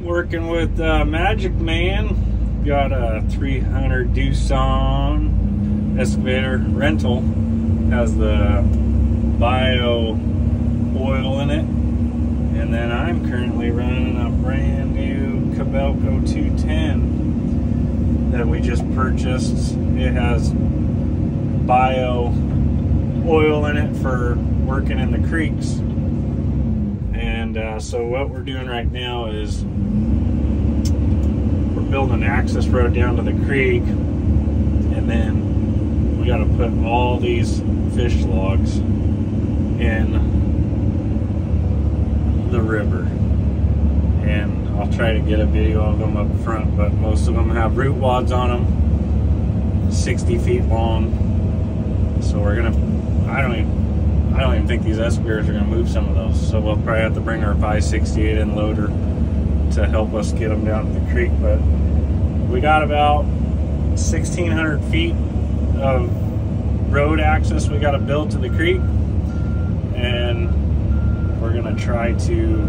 working with uh, Magic Man. Got a 300 Doosan excavator rental. Has the bio oil in it. And then I'm currently running a brand new Kobelco 210 that we just purchased. It has bio oil in it for working in the creeks. Uh, so what we're doing right now is we're building an access road down to the creek and then we got to put all these fish logs in the river. And I'll try to get a video of them up front but most of them have root wads on them 60 feet long so we're gonna I don't even I don't even think these excavators are gonna move some of those so we'll probably have to bring our 568 in loader to help us get them down to the creek but we got about 1600 feet of road access we got to build to the creek and we're gonna try to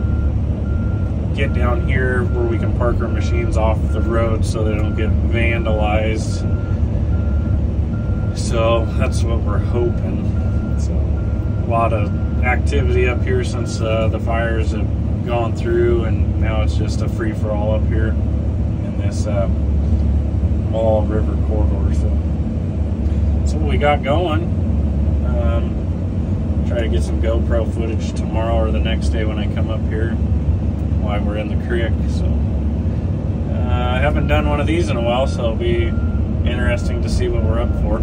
get down here where we can park our machines off the road so they don't get vandalized. So that's what we're hoping lot of activity up here since uh, the fires have gone through and now it's just a free-for-Molalla up here in this uh, all river corridor so that's what we got going um, try to get some GoPro footage tomorrow or the next day when I come up here while we're in the creek. So uh, I haven't done one of these in a while, so it'll be interesting to see what we're up for.